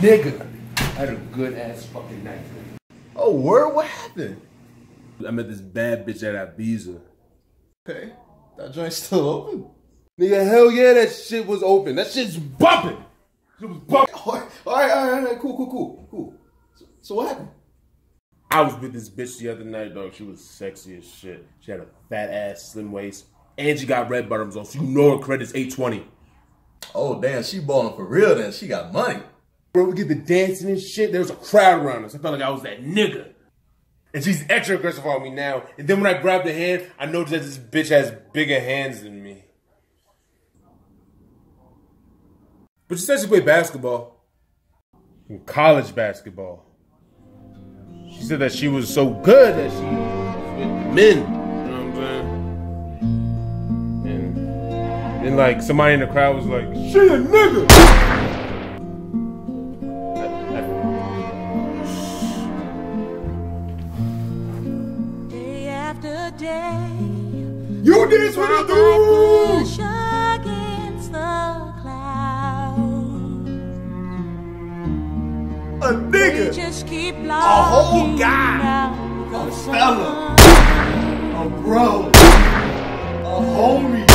nigga. I had a good ass fucking night. Oh, word? What happened? I met this bad bitch at Ibiza. Okay. That joint's still open? Nigga, hell yeah, that shit was open. That shit's bumping. It was bumping. All right, all right, all right, all right. Cool, cool, cool, cool. So, so what happened? I was with this bitch the other night, dog. She was sexy as shit. She had a fat ass, slim waist, and she got red bottoms on, so you know her credit's 820. Oh, damn, she balling for real then. She got money. Bro, we get the dancing and shit. There was a crowd around us. I felt like I was that nigga. And she's extra aggressive on me now. And then when I grabbed her hand, I noticed that this bitch has bigger hands than me. But she said she played basketball. College basketball. She said that she was so good that she with men. You know what I'm saying? And, and like somebody in the crowd was like, she a nigga! After day, You like the I dude! push against the clouds. A They nigga. just keep whole guy. A fella. A bro. A homie.